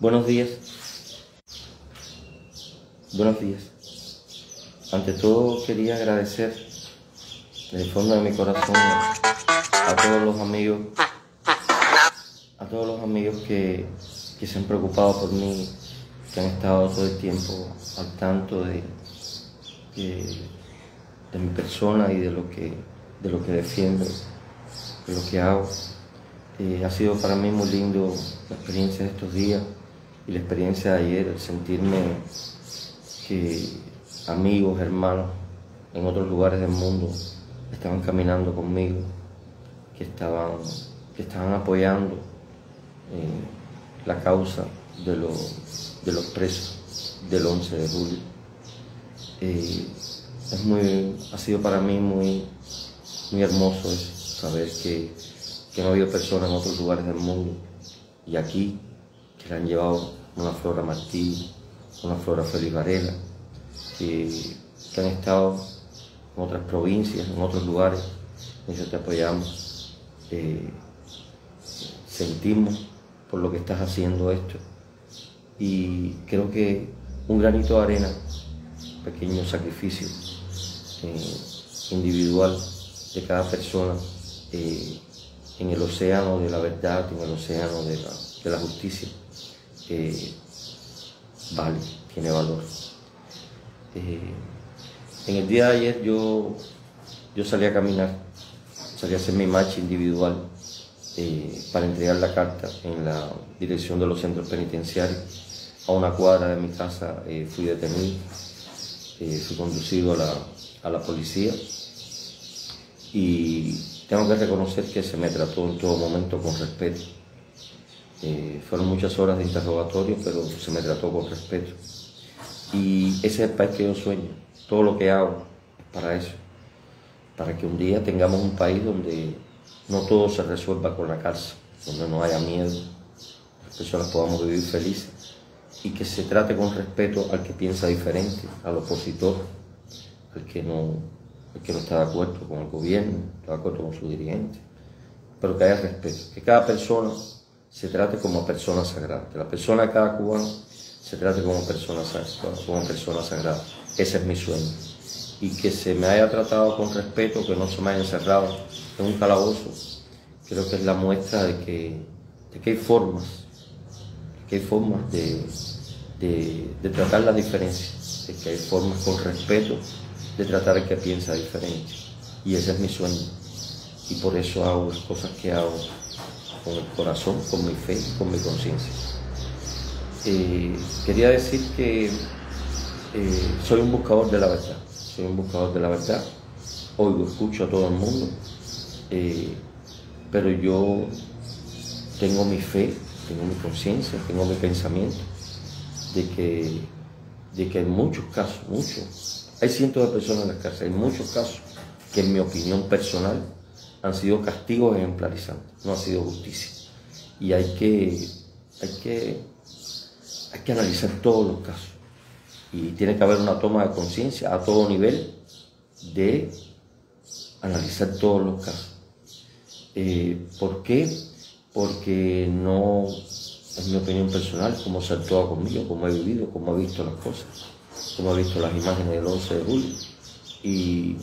Buenos días. Buenos días. Ante todo quería agradecer desde el fondo de mi corazón a todos los amigos, a todos los amigos que, que se han preocupado por mí, que han estado todo el tiempo al tanto de, de, mi persona y de lo que, de lo que defiendo, de lo que hago. Eh, ha sido para mí muy lindo la experiencia de estos días y la experiencia de ayer, el sentirme que amigos, hermanos en otros lugares del mundo estaban caminando conmigo, que estaban, que estaban apoyando eh, la causa de los, de los presos del 11 de julio. Eh, es muy, ha sido para mí muy, muy hermoso saber que que no ha habido personas en otros lugares del mundo y aquí que le han llevado una flor a Martí, una flor a Félix Varela, que, han estado en otras provincias, en otros lugares, eso te apoyamos. Eh, sentimos por lo que estás haciendo esto y creo que un granito de arena, pequeño sacrificio eh, individual de cada persona, eh, en el océano de la verdad, en el océano de la, justicia, eh, vale, tiene valor. Eh, en el día de ayer yo, yo salí a caminar, salí a hacer mi marcha individual eh, para entregar la carta en la dirección de los centros penitenciarios. A una cuadra de mi casa fui detenido, fui conducido a la, a la policía y tengo que reconocer que se me trató en todo momento con respeto. Eh, fueron muchas horas de interrogatorio, pero se me trató con respeto. Y ese es el país que yo sueño. Todo lo que hago es para eso. Para que un día tengamos un país donde no todo se resuelva con la cárcel, donde no haya miedo, las personas podamos vivir felices y que se trate con respeto al que piensa diferente, al opositor, al que no, que no está de acuerdo con el gobierno, está de acuerdo con su dirigente, pero que haya respeto, que cada persona se trate como persona sagrada, que la persona de cada cubano se trate como persona, persona sagrada. Ese es mi sueño. Y que se me haya tratado con respeto, que no se me haya encerrado en un calabozo, creo que es la muestra de que, de que hay formas, que hay formas de, de, de tratar la diferencia, de que hay formas con respeto de tratar al que piensa diferente. Y ese es mi sueño. Y por eso hago las cosas que hago con el corazón, con mi fe, con mi conciencia. Eh, quería decir que eh, soy un buscador de la verdad. Soy un buscador de la verdad. Oigo, escucho a todo el mundo. Eh, pero yo tengo mi fe, tengo mi conciencia, tengo mi pensamiento de que, de que en muchos casos, muchos, hay cientos de personas en la cárcel, hay muchos casos que en mi opinión personal han sido castigos ejemplarizantes, no ha sido justicia. Y hay que, hay que, hay que analizar todos los casos. Y tiene que haber una toma de conciencia a todo nivel de analizar todos los casos. Eh, ¿Por qué? Porque no, es mi opinión personal, como se actúa conmigo, como he vivido, como he visto las cosas como he visto las imágenes del 11 de julio y,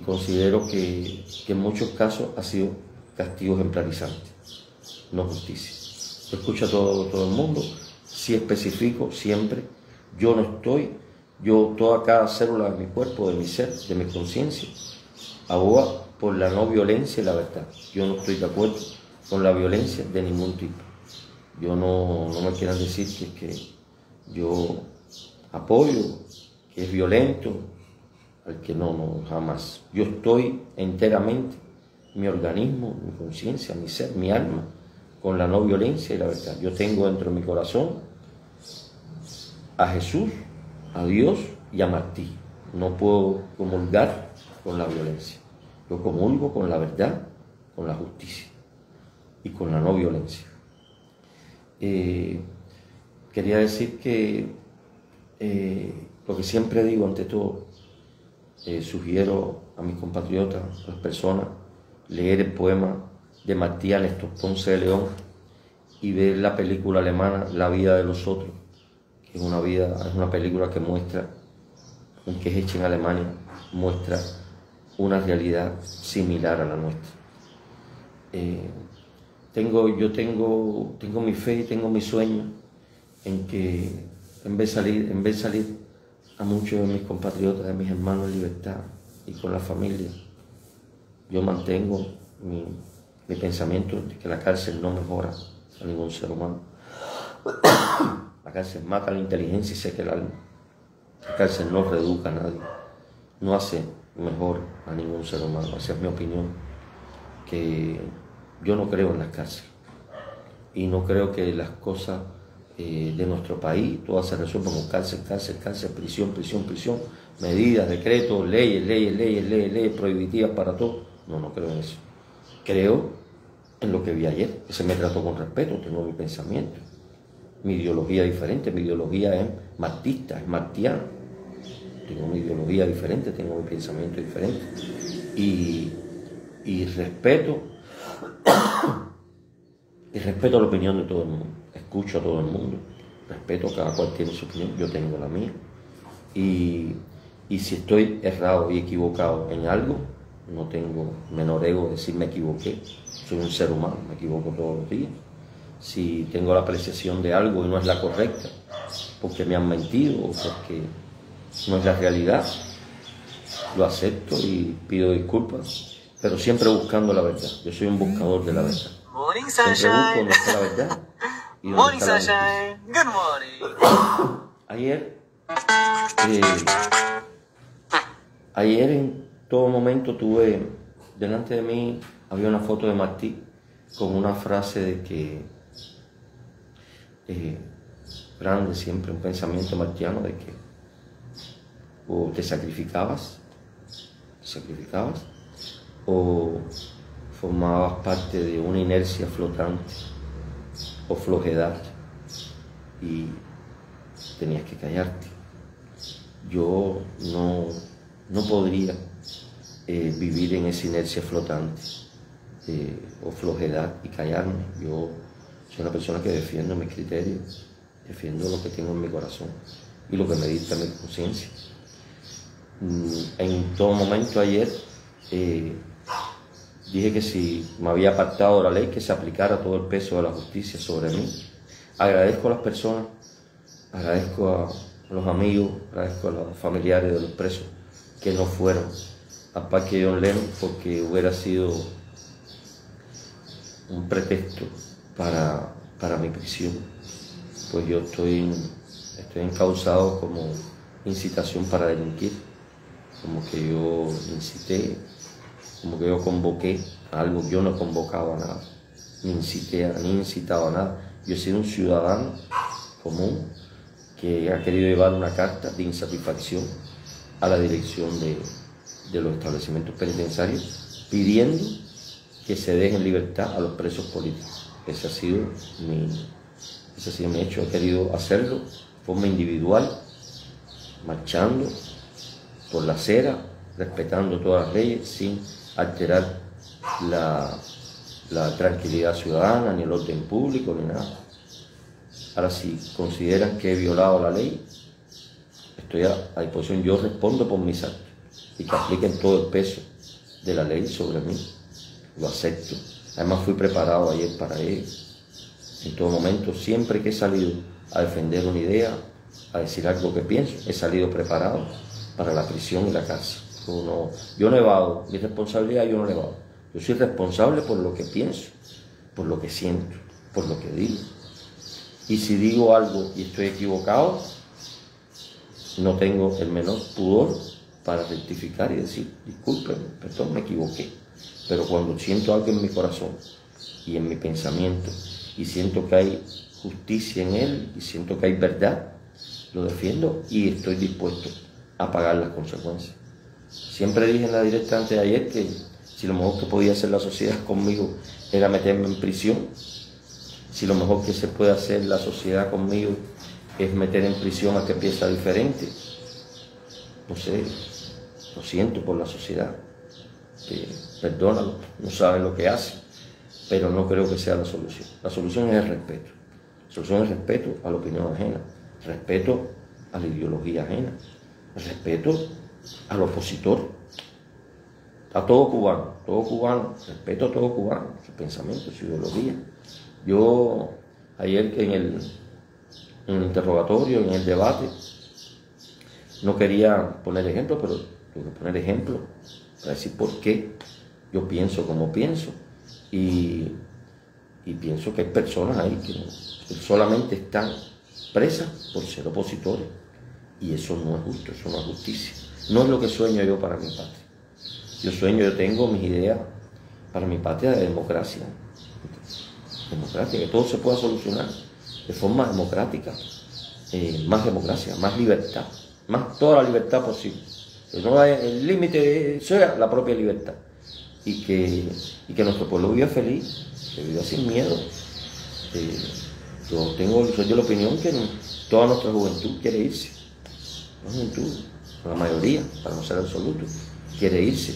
considero que, en muchos casos ha sido castigo ejemplarizante, no justicia. Lo escucha todo, todo el mundo, si especifico siempre, yo no estoy, yo toda cada célula de mi cuerpo, de mi ser, de mi conciencia, aboga por la no violencia y la verdad. Yo no estoy de acuerdo con la violencia de ningún tipo. Yo no, no me quieran decir que, que yo apoyo, que es violento, al que no, no, jamás. Yo estoy enteramente, mi organismo, mi conciencia, mi ser, mi alma, con la no violencia y la verdad. Yo tengo dentro de mi corazón a Jesús, a Dios y a Martí. No puedo comulgar con la violencia. Yo comulgo con la verdad, con la justicia y con la no violencia. Eh, quería decir que eh, lo que siempre digo ante todo, eh, sugiero a mis compatriotas, a las personas, leer el poema de Matías Néstor Ponce de León y ver la película alemana La vida de los otros, que es una vida, es una película que muestra, aunque es hecha en Alemania, muestra una realidad similar a la nuestra. Eh, tengo, yo tengo, tengo mi fe y tengo mi sueño en que en vez de salir, en vez de salir a muchos de mis compatriotas, de mis hermanos en libertad y con la familia, yo mantengo mi, mi pensamiento de que la cárcel no mejora a ningún ser humano. La cárcel mata la inteligencia y seca el alma. La cárcel no reeduca a nadie, no hace mejor a ningún ser humano. Esa es mi opinión, que yo no creo en las cárceles y no creo que las cosas eh, de nuestro país todas se resuelvan con cárcel, cárcel, cárcel, prisión, prisión, prisión, medidas, decretos, leyes, leyes, leyes, leyes, leyes prohibitivas para todo. No, no creo en eso. Creo en lo que vi ayer, se me trató con respeto, tengo mi pensamiento. Mi ideología diferente, mi ideología es martista, es martiana. Tengo mi ideología diferente, tengo mi pensamiento diferente. Y, y respeto, y respeto la opinión de todo el mundo. Escucho a todo el mundo, respeto, cada cual tiene su opinión, yo tengo la mía. Y, y si estoy errado y equivocado en algo, no tengo menor ego de decir me equivoqué. Soy un ser humano, me equivoco todos los días. Si tengo la apreciación de algo y no es la correcta, porque me han mentido o porque no es la realidad, lo acepto y pido disculpas, pero siempre buscando la verdad. Yo soy un buscador de la verdad. Siempre busco la verdad. La justicia. Good morning. Ayer, eh, ayer en todo momento tuve, delante de mí había una foto de Martí con una frase de que, eh, grande siempre, un pensamiento martiano de que o te sacrificabas, te sacrificabas, o formabas parte de una inercia flotante o flojedad y tenías que callarte. Yo no, no podría eh, vivir en esa inercia flotante eh, o flojedad y callarme. Yo soy una persona que defiendo mis criterios, defiendo lo que tengo en mi corazón y lo que me dicta mi conciencia. Mm, En todo momento ayer eh, dije que si me había apartado de la ley, que se aplicara todo el peso de la justicia sobre mí. Agradezco a las personas, agradezco a los amigos, agradezco a los familiares de los presos que no fueron a Parque John Lennon porque hubiera sido un pretexto para, para mi prisión. Pues yo estoy, estoy encausado como incitación para delinquir, como que yo incité, como que yo convoqué algo, yo no he convocado a nada, ni incité a, ni he incitado a nada. Yo he sido un ciudadano común que ha querido llevar una carta de insatisfacción a la dirección de, de los establecimientos penitenciarios pidiendo que se deje en libertad a los presos políticos. Ese ha sido mi, ese ha sido mi hecho. He querido hacerlo de forma individual, marchando por la acera, respetando todas las leyes, sin alterar la, la tranquilidad ciudadana, ni el orden público, ni nada. Ahora, si consideran que he violado la ley, estoy a, a disposición. Yo respondo por mis actos y que apliquen todo el peso de la ley sobre mí. Lo acepto. Además fui preparado ayer para ello. En todo momento, siempre que he salido a defender una idea, a decir algo que pienso, he salido preparado para la prisión y la cárcel. Yo no, yo no evado, mi responsabilidad yo no evado. Yo soy responsable por lo que pienso, por lo que siento, por lo que digo. Y si digo algo y estoy equivocado, no tengo el menor pudor para rectificar y decir, discúlpeme, perdón, me equivoqué. Pero cuando siento algo en mi corazón y en mi pensamiento y siento que hay justicia en él y siento que hay verdad, lo defiendo y estoy dispuesto a pagar las consecuencias. Siempre dije en la directa antes de ayer que si lo mejor que podía hacer la sociedad conmigo era meterme en prisión, si lo mejor que se puede hacer la sociedad conmigo es meter en prisión a que piensa diferente, no sé, lo siento por la sociedad, que, perdónalo, no saben lo que hacen, pero no creo que sea la solución. La solución es el respeto. La solución es el respeto a la opinión ajena, respeto a la ideología ajena, respeto al opositor, a todo cubano, todo cubano, respeto a todo cubano, su pensamiento, su ideología. Yo ayer en el, interrogatorio, en el debate, no quería poner ejemplo, pero tuve que poner ejemplo para decir por qué yo pienso como pienso. Y, pienso que hay personas ahí que, solamente están presas por ser opositores. Y eso no es justo, eso no es justicia. No es lo que sueño yo para mi patria. Yo sueño, yo tengo mis ideas para mi patria de democracia. Democracia, que todo se pueda solucionar de forma democrática. Eh, más democracia, más libertad, más toda la libertad posible. El límite sea la propia libertad y que, que nuestro pueblo viva feliz, que viva sin miedo. Eh, yo tengo, soy de la opinión que toda nuestra juventud quiere irse. La juventud, la mayoría, para no ser absoluto, quiere irse.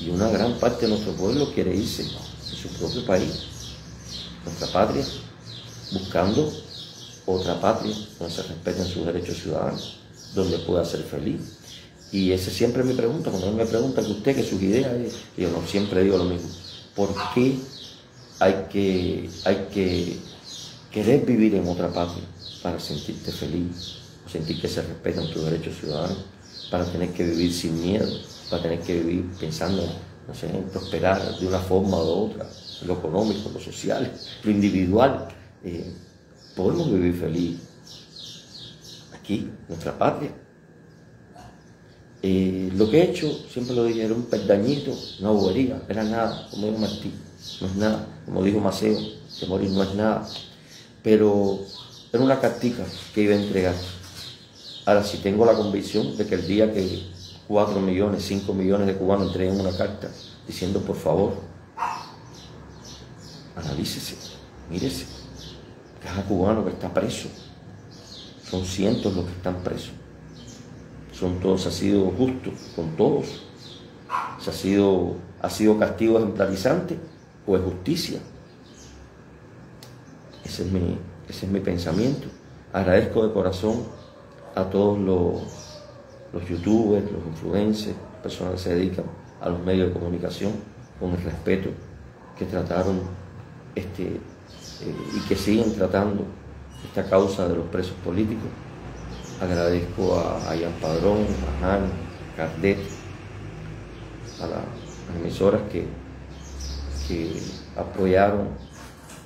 Y una gran parte de nuestro pueblo quiere irse de su propio país, nuestra patria, buscando otra patria donde se respeten sus derechos ciudadanos, donde pueda ser feliz y esa siempre es mi pregunta, cuando me pregunta que usted, que sus ideas, yo no siempre digo lo mismo. ¿Por qué hay que, hay que querer vivir en otra patria para sentirte feliz, sentir que se respetan tus derechos ciudadanos, para tener que vivir sin miedo, para tener que vivir pensando, no sé, en prosperar de una forma u otra, lo económico, lo social, lo individual? Eh, podemos vivir feliz aquí, nuestra patria eh, lo que he hecho, siempre lo dije, era un perdañito, una bobería, era nada, como dijo Martí, no es nada, como dijo Maceo, que morir no es nada, pero era una cartica que iba a entregar. Ahora, si tengo la convicción de que el día que 4 millones, 5 millones de cubanos entreguen una carta diciendo, por favor, analícese, mírese, cada cubano que está preso, son cientos los que están presos son todos, ha sido justo con todos. Se ha sido, ha sido castigo ejemplarizante o es justicia. Ese es mi, ese es mi pensamiento. Agradezco de corazón a todos los, los youtubers, los influencers, personas que se dedican a los medios de comunicación con el respeto que trataron este, eh, y que siguen tratando esta causa de los presos políticos. Agradezco a, Ian Padrón, a Han, a Cardet, a las emisoras que, que apoyaron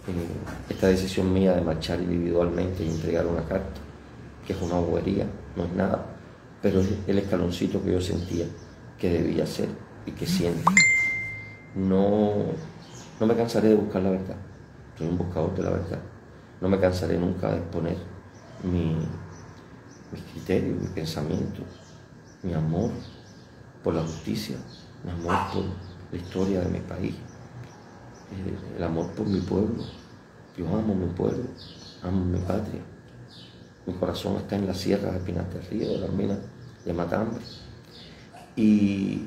eh, esta decisión mía de marchar individualmente y entregar una carta, que es una bobería, no es nada, pero es el escaloncito que yo sentía que debía ser y que siento. No, no me cansaré de buscar la verdad, soy un buscador de la verdad. No me cansaré nunca de exponer mi, mis criterios, mi pensamiento, mi amor por la justicia, mi amor por la historia de mi país, el amor por mi pueblo. Yo amo mi pueblo, amo mi patria. Mi corazón está en las sierras de Pinas del Río, de las minas de Matambre. Y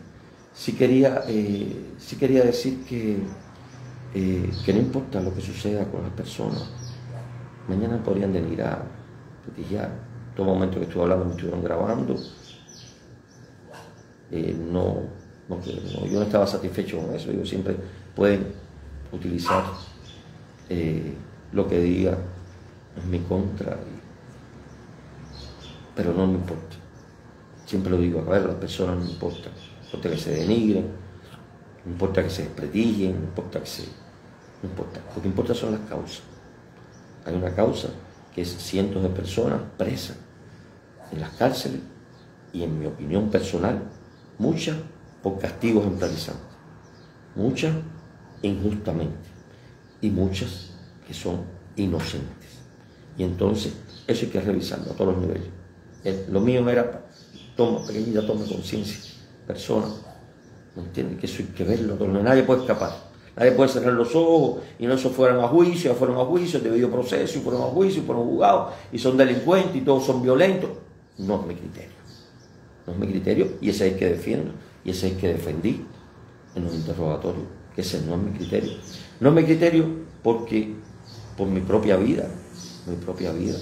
sí quería, eh, quería decir que, eh, que no importa lo que suceda con las personas, mañana podrían venir a todo momento que estuve hablando me estuvieron grabando. Eh, no, yo no estaba satisfecho con eso. Ellos siempre pueden utilizar lo que diga en mi contra, pero no me importa. Siempre lo digo, a ver, las personas no importa. No importa que se denigren, no importa que se desprestigien, no importa que se... No importa. Lo que importa son las causas. Hay una causa que es cientos de personas presas en las cárceles y en mi opinión personal, muchas por castigos ejemplarizantes, muchas injustamente y muchas que son inocentes. Y entonces eso hay que revisarlo a todos los niveles. Lo mío era, toma, pequeñita, toma conciencia, persona, ¿me entiendes? Que eso hay que verlo, nadie puede escapar. Nadie puede cerrar los ojos y no se fueran a juicio, fueron a juicio, debido proceso, y fueron a juicio, y fueron juzgados, y son delincuentes y todos son violentos. No es mi criterio. No es mi criterio y ese es el que defiendo y ese es el que defendí en los interrogatorios, que ese no es mi criterio. No es mi criterio porque por mi propia vida, mi propia vida,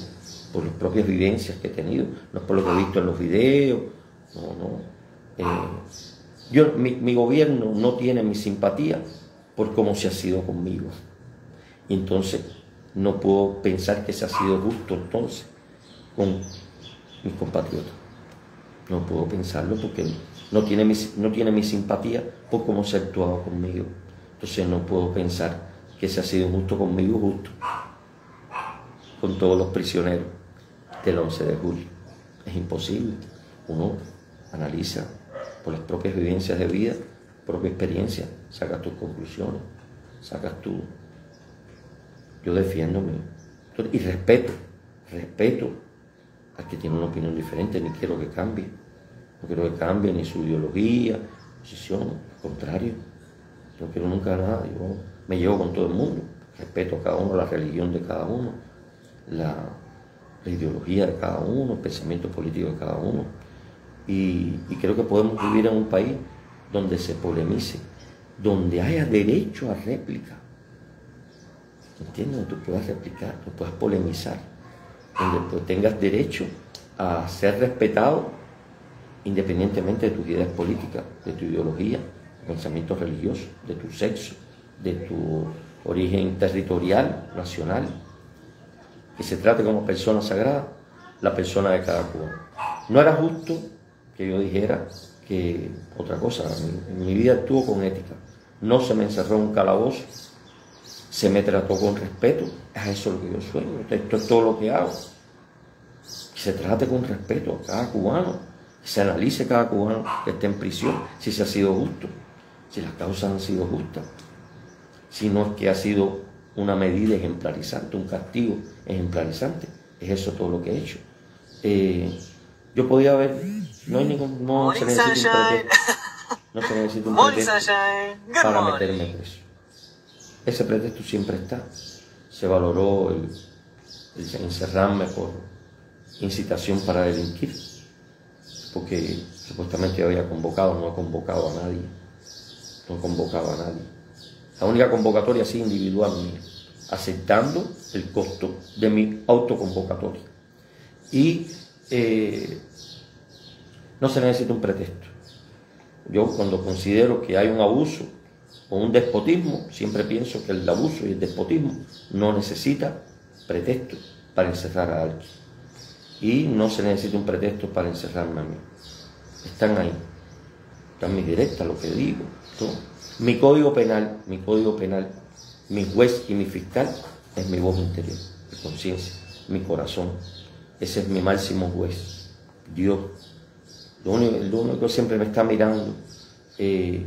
por las propias vivencias que he tenido, no es por lo que he visto en los videos, no, no. Eh, yo, mi, mi, gobierno no tiene mi simpatía por cómo se ha sido conmigo. Y entonces no puedo pensar que se ha sido justo entonces con mis compatriotas. No puedo pensarlo porque no tiene mi, no tiene mi simpatía por cómo se ha actuado conmigo. Entonces no puedo pensar que se ha sido justo conmigo, justo con todos los prisioneros del 11 de julio. Es imposible. Uno analiza por las propias vivencias de vida, propia experiencia, sacas tus conclusiones, sacas tú. Yo defiendo y respeto, respeto al que tiene una opinión diferente, ni quiero que cambie. No quiero que cambie ni su ideología, posición, al contrario. No quiero nunca nada. Yo me llevo con todo el mundo, respeto a cada uno, la religión de cada uno, la, ideología de cada uno, el pensamiento político de cada uno. Y, creo que podemos vivir en un país donde se polemice, donde haya derecho a réplica. ¿Entiendes? Donde tú puedas replicar, tú puedas polemizar, donde tengas derecho a ser respetado independientemente de tus ideas políticas, de tu ideología, de pensamiento religioso, de tu sexo, de tu origen territorial, nacional, que se trate como persona sagrada la persona de cada cubano. No era justo que yo dijera que otra cosa, mi, mi vida actuó con ética, no se me encerró en un calabozo, se me trató con respeto, es eso lo que yo sueño, esto es todo lo que hago. Que se trate con respeto a cada cubano, que se analice cada cubano que esté en prisión, si se ha sido justo, si las causas han sido justas, si no es que ha sido una medida ejemplarizante, un castigo ejemplarizante. Es eso todo lo que he hecho. Eh, yo podía haber, no hay ningún, no se necesita un pretexto, no se necesita un pretexto para meterme preso. Ese pretexto siempre está. Se valoró el, el encerrarme por incitación para delinquir, porque supuestamente había convocado, no he convocado a nadie, no he convocado a nadie. La única convocatoria así individual mía, aceptando el costo de mi autoconvocatoria. Y eh, no se necesita un pretexto. Yo cuando considero que hay un abuso o un despotismo, siempre pienso que el abuso y el despotismo no necesita pretexto para encerrar a alguien. Y no se necesita un pretexto para encerrarme a mí. Están ahí. Están mis directas, lo que digo. Mi código penal, mi código penal, mi juez y mi fiscal es mi voz interior, mi conciencia, mi corazón. Ese es mi máximo juez, Dios. Lo único, que siempre me está mirando eh,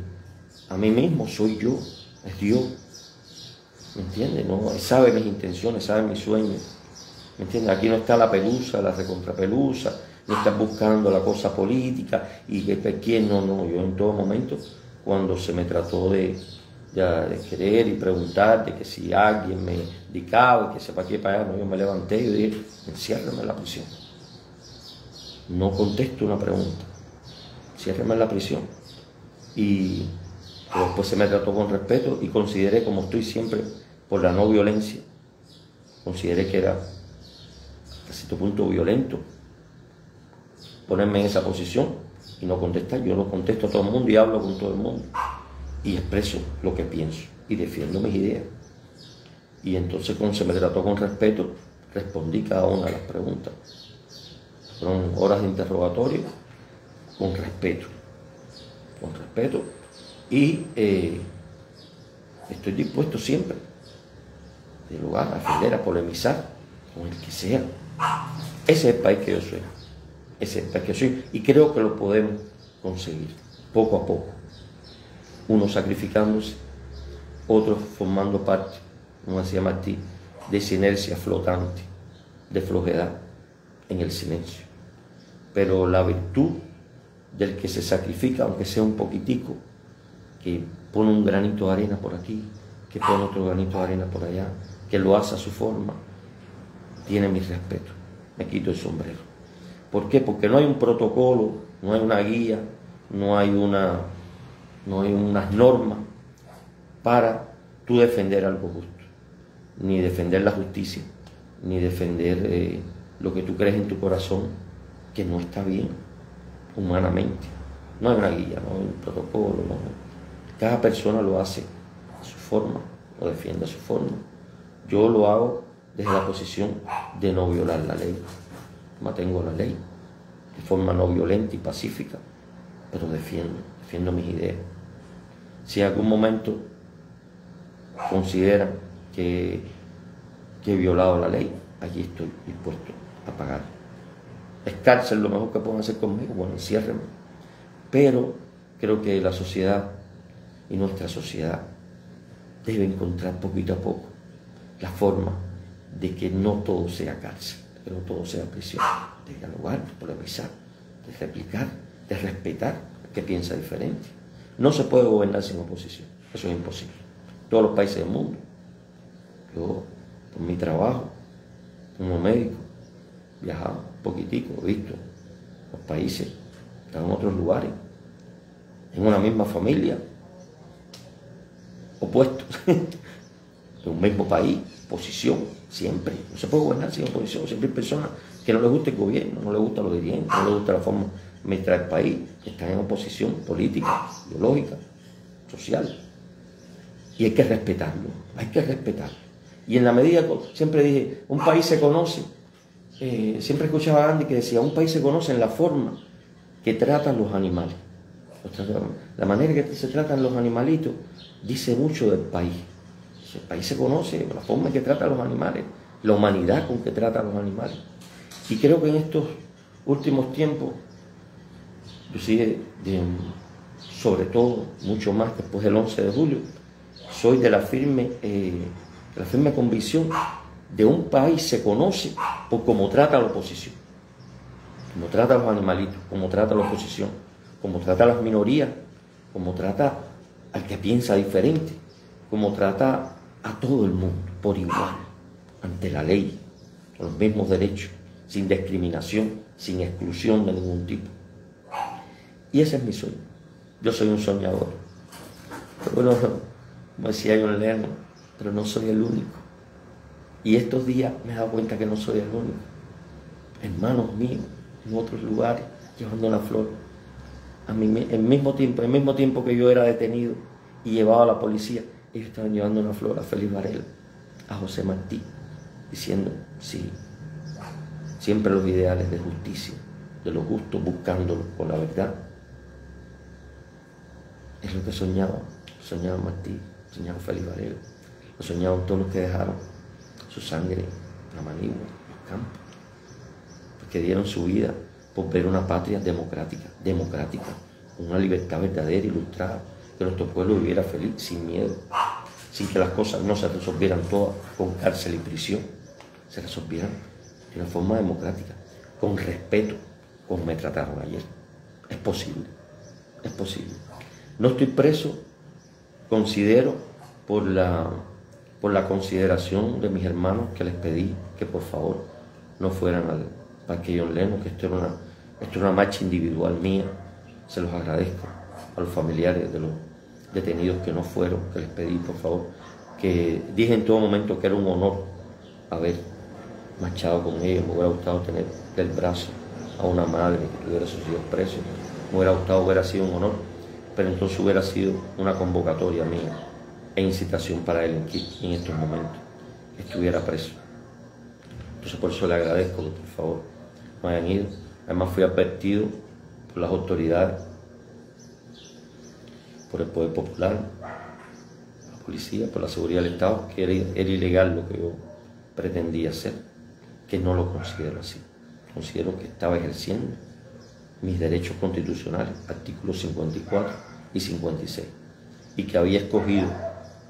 a mí mismo soy yo, es Dios. ¿Me entiendes? No, sabe mis intenciones, sabe mis sueños. ¿Me entiendes? Aquí no está la pelusa, la recontrapelusa, no está buscando la cosa política y que quién, no, no, yo en todo momento cuando se me trató de, de, querer y preguntar de que si alguien me indicaba, que sepa qué para allá, no, yo me levanté y dije, enciérrame en la prisión. No contesto una pregunta, enciérrame en la prisión. Y después se me trató con respeto y consideré, como estoy siempre, por la no violencia, consideré que era a cierto punto violento ponerme en esa posición y no contestar. Yo lo contesto a todo el mundo y hablo con todo el mundo. Y expreso lo que pienso y defiendo mis ideas. Y entonces cuando se me trató con respeto, respondí cada una de las preguntas. Fueron horas de interrogatorio con respeto. Con respeto. Y eh, estoy dispuesto siempre, de lugar, a defender, a polemizar con el que sea. Ese es el país que yo soy ese soy y creo que lo podemos conseguir poco a poco. Unos sacrificándose, otros formando parte, como decía Martí, de esa inercia flotante, de flojedad en el silencio. Pero la virtud del que se sacrifica, aunque sea un poquitico, que pone un granito de arena por aquí, que pone otro granito de arena por allá, que lo hace a su forma, tiene mi respeto. Me quito el sombrero. ¿Por qué? Porque no hay un protocolo, no hay una guía, no hay, una, no hay unas normas para tú defender algo justo, ni defender la justicia, ni defender eh, lo que tú crees en tu corazón, que no está bien humanamente. No hay una guía, no hay un protocolo. Cada persona lo hace a su forma, lo defiende a su forma. Yo lo hago desde la posición de no violar la ley. Mantengo la ley de forma no violenta y pacífica, pero defiendo, defiendo mis ideas. Si en algún momento consideran que, que he violado la ley, allí estoy dispuesto a pagar. Es cárcel lo mejor que pueden hacer conmigo, bueno, enciérrenme. Pero creo que la sociedad y nuestra sociedad debe encontrar poquito a poco la forma de que no todo sea cárcel, que no todo sea prisión, de dialogar, de polarizar, de replicar, de respetar que piensa diferente. No se puede gobernar sin oposición, eso es imposible. Todos los países del mundo. Yo, por mi trabajo, como médico, viajado poquitico, he visto los países, están en otros lugares, en una misma familia, opuestos, en un mismo país, posición, siempre. No se puede gobernar sin oposición, siempre hay personas que no les gusta el gobierno, no les gusta los dirigentes, no les gusta la forma administrar el país, que están en oposición política, ideológica, social. Y hay que respetarlo, hay que respetarlo. Y en la medida, siempre dije, un país se conoce, eh, siempre escuchaba a Andy que decía, un país se conoce en la forma que tratan los animales. La manera que se tratan los animalitos dice mucho del país. El país se conoce la forma en que trata a los animales, la humanidad con que trata a los animales. Y creo que en estos últimos tiempos, inclusive sobre todo, mucho más después del 11 de julio, soy de la firme, eh, de la firme convicción de un país se conoce por cómo trata a la oposición, cómo trata a los animalitos, cómo trata a la oposición, cómo trata a las minorías, cómo trata al que piensa diferente, cómo trata a todo el mundo por igual, ante la ley, con los mismos derechos, sin discriminación, sin exclusión de ningún tipo. Y ese es mi sueño. Yo soy un soñador. Bueno, como decía John Lennon, pero no soy el único. Y estos días me he dado cuenta que no soy el único. Hermanos míos, en otros lugares, llevando una flor. A mí, el mismo tiempo, el mismo tiempo que yo era detenido y llevado a la policía, ellos estaban llevando una flor a Félix Varela, a José Martí, diciendo, sí, siempre los ideales de justicia, de los justos buscándolos por la verdad. Es lo que soñaba, soñaba Martí, soñaba Félix Varela, lo soñaban todos los que dejaron su sangre la manigua, los campos, porque dieron su vida por ver una patria democrática, democrática, una libertad verdadera, ilustrada, que nuestro pueblo viviera feliz, sin miedo, sin que las cosas no se resolvieran todas con cárcel y prisión, se resolvieran de una forma democrática, con respeto, como me trataron ayer. Es posible, es posible. No estoy preso, considero, por la, por la consideración de mis hermanos que les pedí que por favor no fueran al Parque John que esto era, una, esto era una marcha individual mía, se los agradezco a los familiares de los detenidos que no fueron, que les pedí por favor, que dije en todo momento que era un honor haber marchado con ellos, me hubiera gustado tener del brazo a una madre que tuviera sus hijos presos, me hubiera gustado, hubiera sido un honor, pero entonces hubiera sido una convocatoria mía e incitación para él en, estos momentos, que estuviera preso. Entonces por eso le agradezco que por favor no hayan ido. Además fui advertido por las autoridades, por el Poder Popular, la policía, por la seguridad del Estado, que era, era ilegal lo que yo pretendía hacer, que no lo considero así. Considero que estaba ejerciendo mis derechos constitucionales, artículos 54 y 56, y que había escogido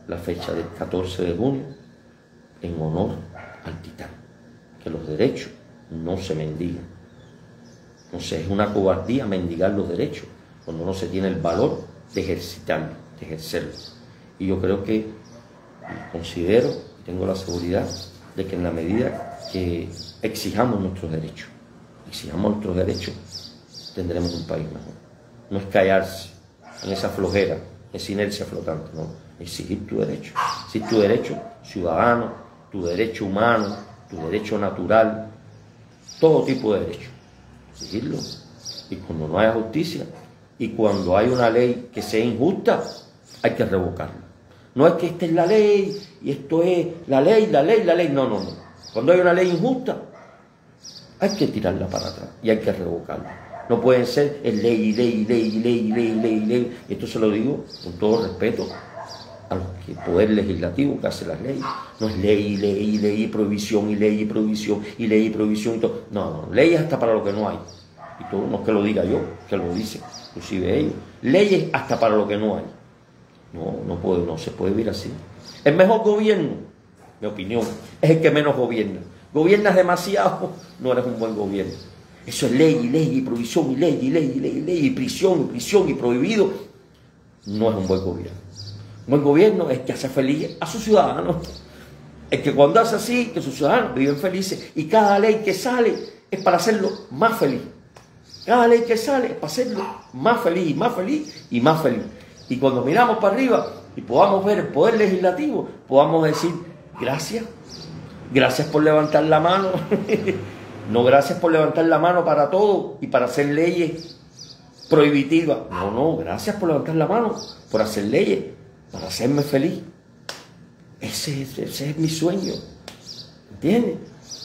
la fecha del 14 de junio en honor al titán, que los derechos no se mendigan. Sé, es una cobardía mendigar los derechos cuando no se tiene el valor de ejercitarlos, de ejercerlos. Y yo creo que considero tengo la seguridad de que en la medida que exijamos nuestros derechos, exijamos nuestros derechos, tendremos un país mejor. No es callarse en esa flojera es inercia flotante, no. Exigir tu derecho. Exigir tu derecho ciudadano, tu derecho humano, tu derecho natural, todo tipo de derecho. Exigirlo. Y cuando no haya justicia y cuando hay una ley que sea injusta, hay que revocarla. No es que esta es la ley y esto es la ley, la ley, la ley. No, no, no. Cuando hay una ley injusta, hay que tirarla para atrás y hay que revocarla. No pueden ser el ley, ley, ley, ley, ley, ley, ley. Esto se lo digo con todo respeto al poder legislativo que hace las leyes. No es ley, ley, ley, prohibición y ley prohibición y ley prohibición y todo. No, no, leyes hasta para lo que no hay. Y todo, no es que lo diga yo, que lo dice, inclusive ellos. Leyes hasta para lo que no hay. No, no, puede, no se puede vivir así. El mejor gobierno, mi opinión, es el que menos gobierna. Gobiernas demasiado, no eres un buen gobierno. Eso es ley y ley y prohibición y ley y ley y ley y ley y prisión y prisión y prohibido. No es un buen gobierno. Un buen gobierno es que hace feliz a sus ciudadanos. Es que cuando hace así, que sus ciudadanos viven felices y cada ley que sale es para hacerlo más feliz. Cada ley que sale es para hacerlo más feliz y más feliz y más feliz. Y cuando miramos para arriba y podamos ver el poder legislativo, podamos decir, gracias, gracias por levantar la mano. no gracias por levantar la mano para todo y para hacer leyes prohibitivas. No, no, gracias por levantar la mano, por hacer leyes, para hacerme feliz. Ese, ese es mi sueño. ¿Entiendes?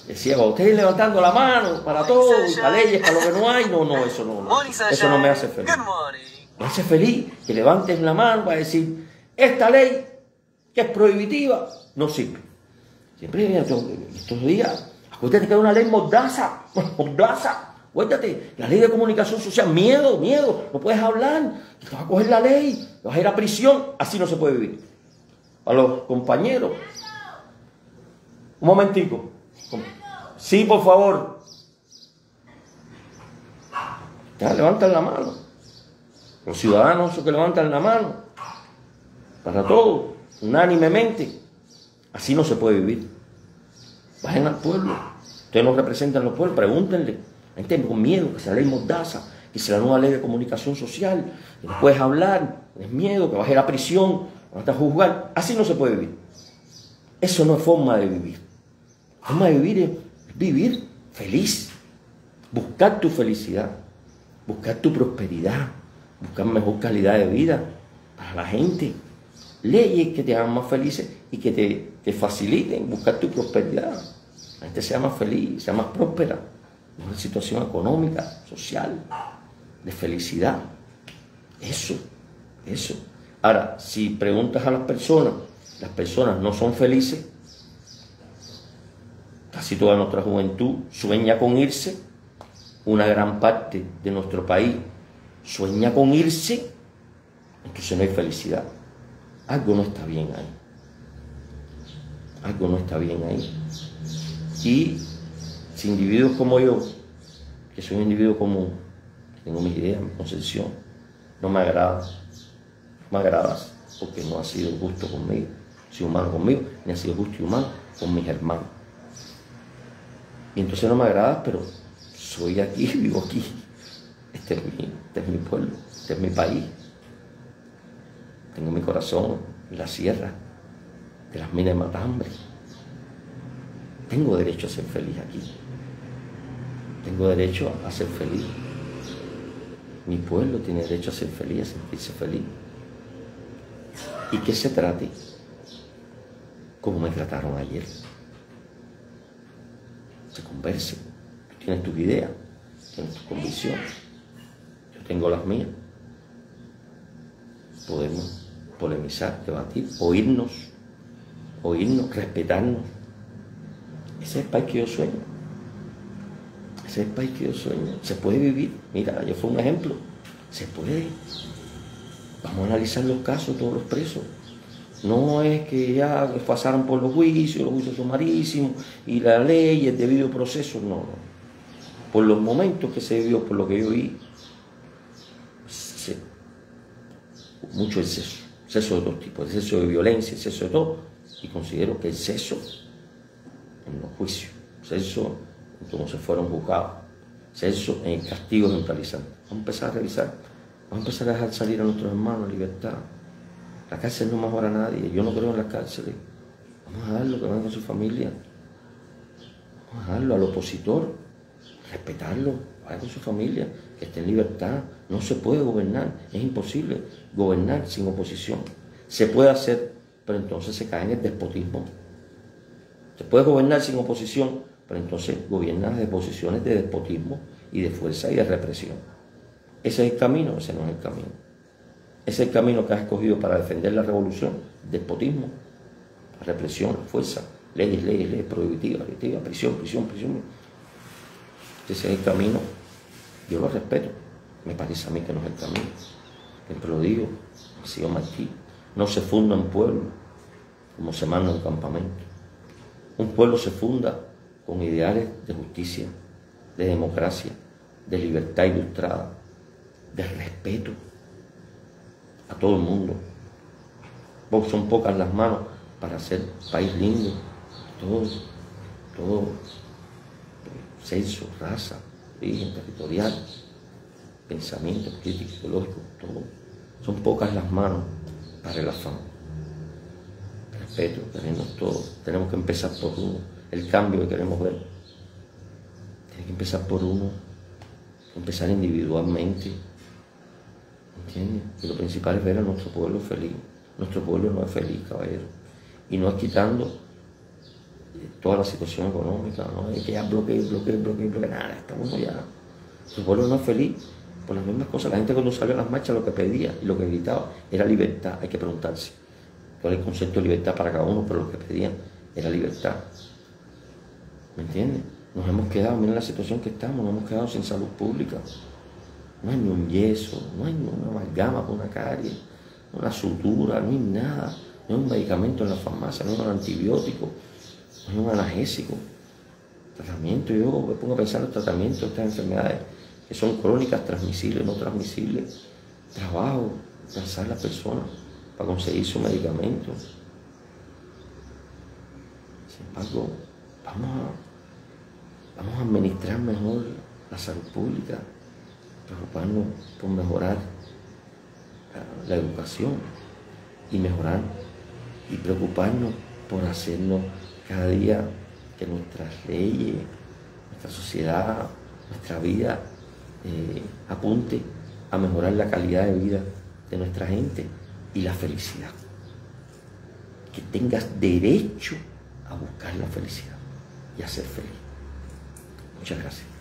Decía, ustedes levantando la mano para todo, para leyes, para lo que no hay. No, no, eso no, no. Eso no me hace feliz me hace feliz que levantes la mano para decir, esta ley que es prohibitiva no sirve. Siempre estos días, acuérdate que hay una ley mordaza, mordaza. Acuérdate, la ley de comunicación social, miedo, miedo, no puedes hablar, te vas a coger la ley, vas a ir a prisión, así no se puede vivir. A los compañeros, un momentico. Sí, por favor. Ya, levantan la mano. Los ciudadanos que levantan la mano para todo, unánimemente. Así no se puede vivir. Vayan al pueblo. Ustedes nos representan los pueblos, pregúntenle. Hay gente con miedo que sea la ley mordaza, que sea la nueva ley de comunicación social, que no puedes hablar, tienes miedo, que vas a ir a prisión, vas a juzgar. Así no se puede vivir. Eso no es forma de vivir. La forma de vivir es vivir feliz, buscar tu felicidad, buscar tu prosperidad buscar mejor calidad de vida para la gente. Leyes que te hagan más felices y que te, faciliten buscar tu prosperidad. La gente sea más feliz, sea más próspera. Una situación económica, social, de felicidad. Eso, eso. Ahora, si preguntas a las personas, las personas no son felices, casi toda nuestra juventud sueña con irse, una gran parte de nuestro país sueña con irse, entonces no hay felicidad. Algo no está bien ahí. Algo no está bien ahí. Y si individuos como yo, que soy un individuo común, tengo mis ideas, mi concepción, no me agrada, no me agrada porque no ha sido justo conmigo, sido humano conmigo, ni ha sido justo y humano con mis hermanos. Y entonces no me agrada, pero soy aquí, vivo aquí, este, este es mi, pueblo, este es mi país. Tengo mi corazón en la sierra de las minas de matambre. Tengo derecho a ser feliz aquí. Tengo derecho a ser feliz. Mi pueblo tiene derecho a ser feliz, a sentirse feliz. Y que se trate como me trataron ayer. Se converse. Tú tienes tus ideas, tienes tus convicciones tengo las mías. Podemos polemizar, debatir, oírnos, oírnos, respetarnos. Ese es el país que yo sueño. Ese es el país que yo sueño. Se puede vivir. Mira, yo fue un ejemplo. Se puede. Vamos a analizar los casos, todos los presos. No es que ya pasaron por los juicios, los juicios sumarísimos y la ley, el debido proceso, no, no. Por los momentos que se vivió, por lo que yo vi, mucho exceso, exceso de dos tipos, exceso de violencia, exceso de todo, y considero que exceso en los juicios, exceso en cómo se fueron juzgados, exceso en el castigo. Vamos a empezar a revisar, vamos a empezar a dejar salir a nuestros hermanos libertad, La cárcel no mejora a nadie. Yo no creo en las cárceles. Vamos a darlo, que vengan con su familia. Vamos a darlo al opositor. Respetarlo. Vaya con su familia. Que esté en libertad. No se puede gobernar. Es imposible gobernar sin oposición. Se puede hacer, pero entonces se cae en el despotismo. Se puede gobernar sin oposición, pero entonces gobierna de posiciones de despotismo y de fuerza y de represión. Ese es el camino, ese no es el camino. Ese es el camino que has escogido para defender la revolución, despotismo, represión, fuerza, leyes, leyes, leyes prohibitivas, prisión, prisión, prisión. Ese es el camino. Yo lo respeto. Me parece a mí que no es el camino. Siempre lo digo, ha sido Martí. No se funda un pueblo como se manda un campamento. Un pueblo se funda con ideales de justicia, de democracia, de libertad ilustrada, de respeto a todo el mundo. Son pocas las manos para hacer país lindo, todo, todo, sexo, raza, origen territorial, pensamiento crítico, ideológico, todo. Son pocas las manos para el afán. Tenemos todo, tenemos que empezar por uno, el cambio que queremos ver. Tiene que empezar por uno, empezar individualmente. ¿Entiendes? Y lo principal es ver a nuestro pueblo feliz. Nuestro pueblo no es feliz, caballero. Y no es quitando toda la situación económica, no es que ya bloquee, bloquee, bloquee, bloquee, nada, estamos ya. Nuestro pueblo no es feliz por las mismas cosas. La gente cuando salió a las marchas lo que pedía y lo que gritaba era libertad. Hay que preguntarse cuál es el concepto de libertad para cada uno, pero lo que pedían era libertad. ¿Me entiendes? Nos hemos quedado, miren la situación que estamos, nos hemos quedado sin salud pública. No hay ni un yeso, no hay ni una amalgama con una carie, una sutura, no hay nada. No hay un medicamento en la farmacia, no hay un antibiótico, no hay un analgésico. Tratamiento, yo me pongo a pensar en los tratamientos de estas enfermedades que son crónicas, transmisibles, no transmisibles. Trabajo, cansar a las personas para conseguir su medicamento. Sin embargo, vamos a, vamos a administrar mejor la salud pública, preocuparnos por mejorar la educación y mejorar y preocuparnos por hacernos cada día que nuestras leyes, nuestra sociedad, nuestra vida eh, apunte a mejorar la calidad de vida de nuestra gente y la felicidad. Que tengas derecho a buscar la felicidad y a ser feliz. Muchas gracias.